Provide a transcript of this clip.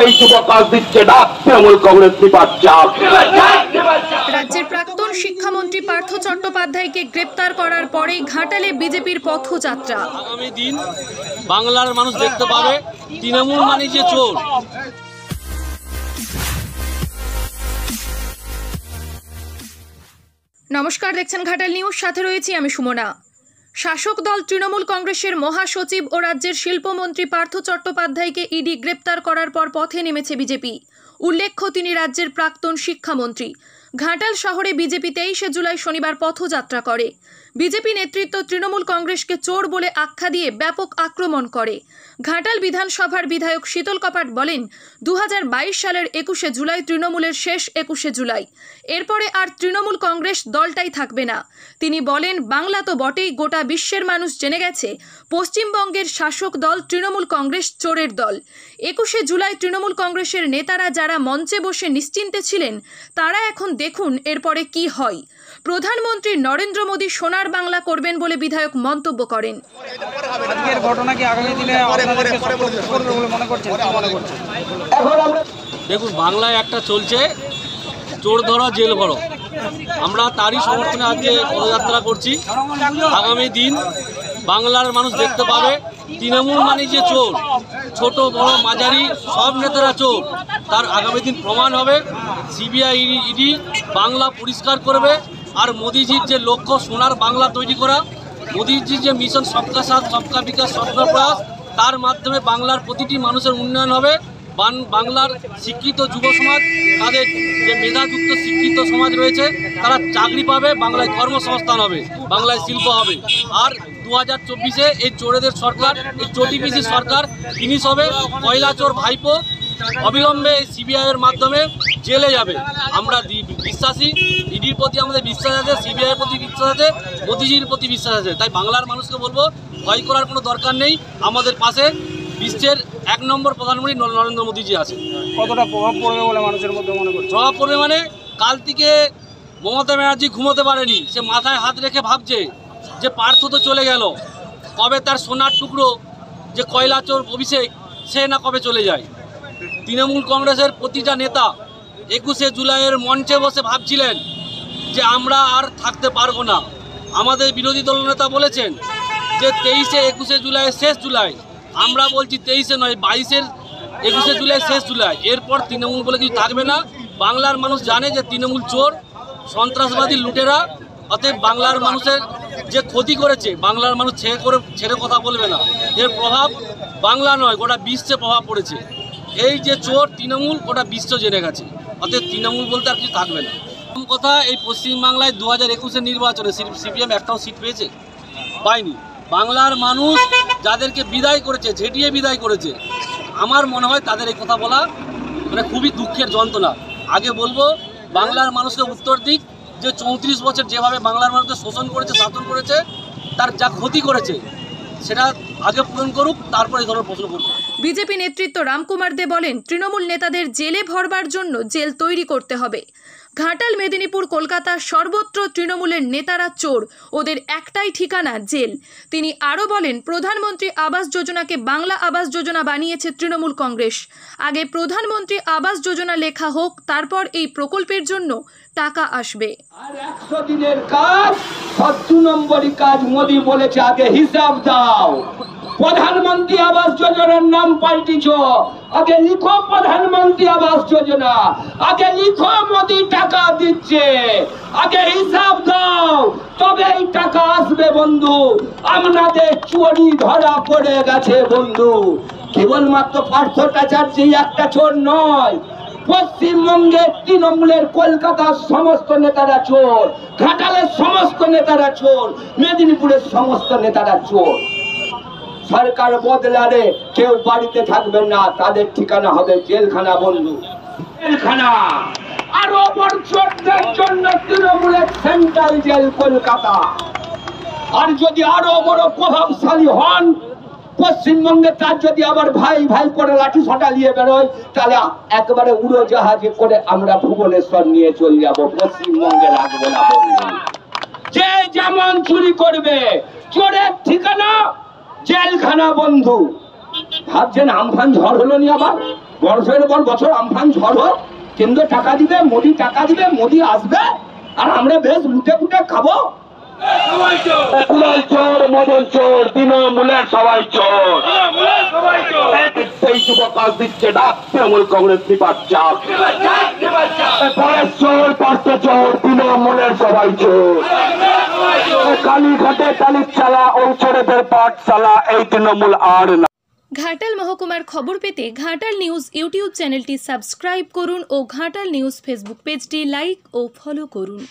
সেই যুবকাজ দিচ্ছে ডাক তৃণমূল কংগ্রেস চাপ। রাজ্যের প্রাক্তন শিক্ষামন্ত্রী পার্থ চট্টোপাধ্যায়কে গ্রেপ্তার করার পরেই ঘাটালে বিজেপির পথযাত্রা। আগামী দিন বাংলার মানুষ দেখতে পাবে তৃণমূল মানে যে চোর। নমস্কার দেখছেন ঘাটাল নিউজ সাথে রয়েছি আমি সুমনা। শাসক দল তৃণমূল কংগ্রেসের মহাসচিব ও রাজ্যের শিল্পমন্ত্রী পার্থ চট্টোপাধ্যায়কে ইডি গ্রেপ্তার করার পর পথে নেমেছে বিজেপি। উল্লেখ্য, তিনি রাজ্যের প্রাক্তন শিক্ষামন্ত্রী। ঘাটাল শহরে বিজেপি তেইশে জুলাই শনিবার পথযাত্রা করে। বিজেপি নেতৃত্ব তৃণমূল কংগ্রেসকে চোর বলে আখ্যা দিয়ে ব্যাপক আক্রমণ করে। ঘাটাল বিধানসভার বিধায়ক শীতল কপাট বলেন দু হাজার বাইশ সালের একুশে জুলাই তৃণমূলের শেষ একুশে জুলাই। এরপরে আর তৃণমূল কংগ্রেস দলটাই থাকবে না। তিনি বলেন, বাংলা তো বটেই, গোটা বিশ্বের মানুষ জেনে গেছে, পশ্চিমবঙ্গের শাসক দল তৃণমূল কংগ্রেস চোরের দল। একুশে জুলাই তৃণমূল কংগ্রেসের নেতারা যারা মঞ্চে বসে নিশ্চিন্তে ছিলেন, তারা এখন দেখুন এরপরে কি হয়। প্রধানমন্ত্রী নরেন্দ্র মোদী সোনার বাংলা করবেন বলে বিধায়ক মন্তব্য করেন। আজকের ঘটনা কি আগামী দিনে আপনাদেরকে সতর্ক করবে বলে মনে করছেন? কি মনে করছেন দেখুন বাংলায় একটা চলছে চোর ধরো জেল ভরো। আমরা তারই সমর্থনে আজকে পদযাত্রা করছি। আগামী দিন বাংলার মানুষ দেখতে পাবে তৃণমূল মানে যে চোর ছোট বড় মাঝারি সব নেতারা চোর। তার আগামী দিন প্রমাণ হবে। সিবিআই ইডি বাংলা পরিষ্কার করবে আর মোদিজির যে লক্ষ্য সোনার বাংলা তৈরি করা, মোদিজির যে মিশন সবকা সাথ, সবকা বিকাশ, সবকা প্রয়াস, তার মাধ্যমে বাংলার প্রতিটি মানুষের উন্নয়ন হবে। বাংলার শিক্ষিত যুব সমাজ, তাদের যে মেধাযুক্ত, শিক্ষিত সমাজ রয়েছে, তারা চাকরি পাবে, বাংলায় কর্মসংস্থান হবে, বাংলায় শিল্প হবে। আর দু হাজার চব্বিশে এই চোরেদের সরকার, এই চটিপিসি সরকার ফিনিশ হবে। কয়লা চোর ভাইপো অবিলম্বে সিবিআই এর মাধ্যমে জেলে যাবে। আমরা বিশ্বাসী ইডির প্রতি আমাদের বিশ্বাস আছে সিবিআই এর প্রতি বিশ্বাস আছে মোদিজির প্রতি বিশ্বাস আছে। তাই বাংলার মানুষকে বলব ভয় করার কোনো দরকার নেই। আমাদের পাশে বিশ্বের এক নম্বর প্রধানমন্ত্রী নরেন্দ্র মোদীজি আছে কতটা প্রভাব পড়বে বলে মানুষের মধ্যে মনে করছেন? প্রভাব পড়বে মানে কাল থেকে মমতা ব্যানার্জি ঘুমোতে পারেনি। সে মাথায় হাত রেখে ভাবছে যে পার্থ তো চলে গেল। কবে তার সোনার টুকরো যে কয়লা চোর অভিষেক সে না কবে চলে যায়? তৃণমূল কংগ্রেসের প্রতিটা নেতা একুশে জুলাইয়ের মঞ্চে বসে ভাবছিলেন যে আমরা আর থাকতে পারব না। আমাদের বিরোধী দলনেতা বলেছেন যে তেইশে একুশে জুলাই শেষ জুলাই। আমরা বলছি তেইশে নয়, বাইশের একুশে জুলাই শেষ জুলাই। এরপর তৃণমূল বলে কিছু থাকবে না। বাংলার মানুষ জানে যে তৃণমূল চোর, সন্ত্রাসবাদী লুটেরা। অতএব বাংলার মানুষের যে ক্ষতি করেছে, বাংলার মানুষ ছেড়ে করে ছেড়ে কথা বলবে না। এর প্রভাব বাংলা নয়, গোটা বিশ্বে প্রভাব পড়েছে। এই যে চোর তৃণমূল গোটা বিশ্ব জেনে গেছে। অতএব তৃণমূল বলতে আর কিছু থাকবে না। প্রথম কথা, এই পশ্চিমবাংলায় দু হাজার একুশের নির্বাচনে সিপিএম একটাও সিট পেয়েছে? পায়নি বাংলার মানুষ যাদেরকে বিদায় করেছে, ঝেঁটিয়ে বিদায় করেছে, আমার মনে হয় তাদের এই কথা বলা মানে খুবই দুঃখের যন্ত্রণা। আগে বলব, বাংলার মানুষকে উত্তর দিক, যে চৌত্রিশ বছর যেভাবে বাংলার মানুষকে শোষণ করেছে, শাসন করেছে, তার যা ক্ষতি করেছে, সেটা আগে পূরণ করুক, তারপরে এই ধরনের প্রশ্ন করব। বিজেপি নেতৃত্ব রামকুমার দে বলেন, তৃণমূল নেতাদের জেলে ভরবার জন্য জেল তৈরি করতে হবে। ঘাটাল, মেদিনীপুর, কলকাতা সর্বত্র তৃণমূলের নেতারা চোর, ওদের একটাই ঠিকানা জেল। তিনি আরও বলেন, প্রধানমন্ত্রী আবাস যোজনাকে বাংলা আবাস যোজনা বানিয়েছে তৃণমূল কংগ্রেস। আগে প্রধানমন্ত্রী আবাস যোজনা লেখা হোক, তারপর এই প্রকল্পের জন্য টাকা আসবে। আর একশো দিনের কাজ নম্বরই কাজ বলেছে, আগে হিসাব দাও। প্রধানমন্ত্রী আবাস যোজনার নাম পাল্টিছ। আগে লিখো প্রধানমন্ত্রী আবাস যোজনা। আগে লিখো মোদি টাকা দিচ্ছে। আগে হিসাব দাও। তবে এই টাকা আসবে, বন্ধু। আপনাদের চুরি ধরা পড়ে গেছে, বন্ধু। কেবলমাত্র পার্থ চার্জি একটা চোর নয়। পশ্চিমবঙ্গের তৃণমূলের কলকাতার সমস্ত নেতারা চোর। ঘাটালের সমস্ত নেতারা চোর। মেদিনীপুরের সমস্ত নেতারা চোর। সরকার বদলালে কেউ বাড়িতে থাকবেন না, তাদের ঠিকানা হবে জেলখানা বন্ধু। জেলখানা। আরও বড় জন্য তৃণমূলের সেন্ট্রাল জেল কলকাতা। আর যদি আরও বড় প্রভাবশালী হন পশ্চিমবঙ্গে তার যদি আবার ভাই ভাই করে লাঠি ছটা নিয়ে বেরোয়, তাহলে একবারে উড়োজাহাজে করে আমরা ভুবনেশ্বর নিয়ে চলে যাব পশ্চিমবঙ্গে রাখব না যে যেমন চুরি করবে, চোরের ঠিকানা জেলখানা বন্ধু। ভাবছেন আমফান ঝড় হলো নি আবার? বছরের পর বছর আমফান ঝড় হোক কেন্দ্র টাকা দিবে মোদি টাকা দিবে মোদি আসবে আর আমরা বেশ লুটে ফুটে খাব। চোর মদন চোর তৃণমূলের সবাই চোর সেই যুবকাল দিচ্ছে ডাক তৃণমূল কংগ্রেস বিপাক চাপ। পরের চোর পার্থ চোর তৃণমূলের সবাই চোর ঘাটাল মহকুমার খবর পেতে ঘাটাল নিউজ ইউটিউব চ্যানেলটি সাবস্ক্রাইব করুন ও ঘাটাল নিউজ ফেসবুক পেজটি লাইক ও ফলো করুন।